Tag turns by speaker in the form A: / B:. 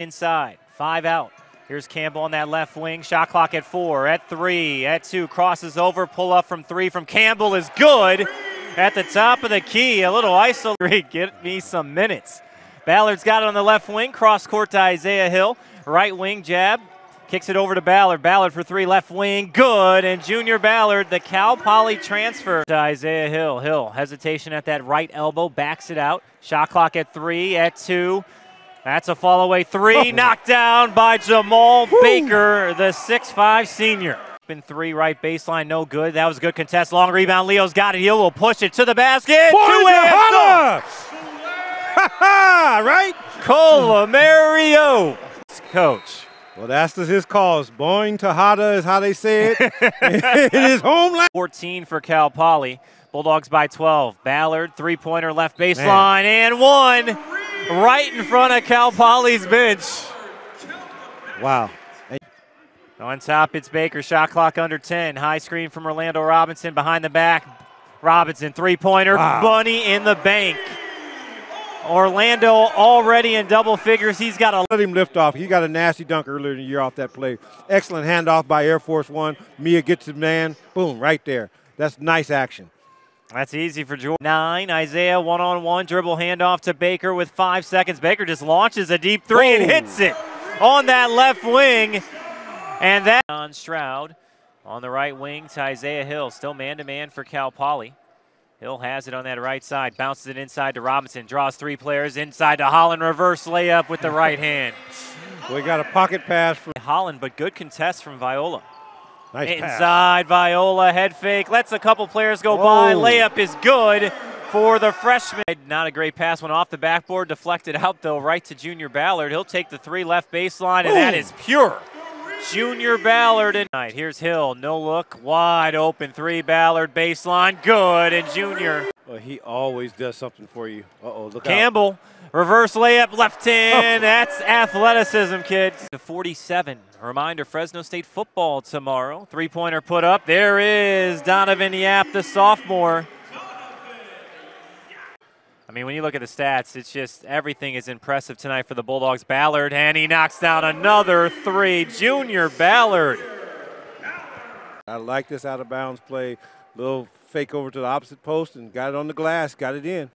A: inside. Five out. Here's Campbell on that left wing. Shot clock at four, at three, at two. Crosses over. Pull up from three from Campbell is good. At the top of the key, a little iso. Get me some minutes. Ballard's got it on the left wing. Cross court to Isaiah Hill. Right wing jab. Kicks it over to Ballard. Ballard for three, left wing, good. And Junior Ballard, the Cal Poly transfer to Isaiah Hill. Hill, hesitation at that right elbow, backs it out. Shot clock at three, at two. That's a fall away three, oh. knocked down by Jemarl Woo. Baker, the six-five senior. In three, right baseline, no good. That was a good contest. Long rebound. Leo's got it. He will push it to the basket.
B: Two hands. right?
A: Colimerio. Coach.
B: Well, that's his cause. Boing Tejada is how they say it in his homeland.
A: 14 for Cal Poly. Bulldogs by 12. Ballard, three-pointer left baseline, Man. and one right in front of Cal Poly's bench.
B: Wow.
A: On top, it's Baker. Shot clock under 10. High screen from Orlando Robinson behind the back. Robinson, three-pointer. Wow. Bunny in the bank. Orlando already in double figures. He's got a.
B: Let him lift off. He got a nasty dunk earlier in the year off that play. Excellent handoff by Air Force One. Meah gets the man. Boom, right there. That's nice action.
A: That's easy for Jordan. Nine. Isaiah one on one. Dribble handoff to Baker with five seconds. Baker just launches a deep three and hits it on that left wing. And that on Stroud on the right wing to Isaiah Hill. Still man to man for Cal Poly. Hill has it on that right side, bounces it inside to Robinson, draws three players inside to Holland, reverse layup with the right hand.
B: We got a pocket pass from
A: Holland, but good contest from Viola.
B: Nice
A: inside,
B: pass.
A: Viola, head fake, lets a couple players go Whoa. by. Layup is good for the freshman. Not a great pass, went off the backboard, deflected out though, right to Junior Ballard. He'll take the three left baseline, and Ooh. that is pure. Junior Ballard. And here's Hill, no look, wide open three. Ballard baseline, good, and Junior.
B: Well, he always does something for you. Uh-oh, look
A: Campbell,
B: out.
A: reverse layup, left in. Oh. That's athleticism, kids. To 47. reminder, Fresno State football tomorrow. Three-pointer put up. There is Donavan Yap, the sophomore. I mean, when you look at the stats, it's just everything is impressive tonight for the Bulldogs. Ballard, and he knocks down another three. Junior Ballard.
B: I like this out of bounds play. Little fake over to the opposite post and got it on the glass, got it in.